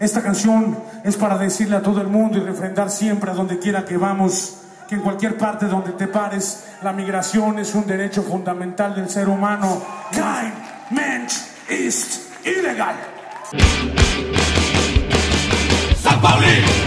Esta canción es para decirle a todo el mundo y refrendar siempre a donde quiera que vamos que en cualquier parte donde te pares, la migración es un derecho fundamental del ser humano. Kein Mensch ist illegal. San Pauli.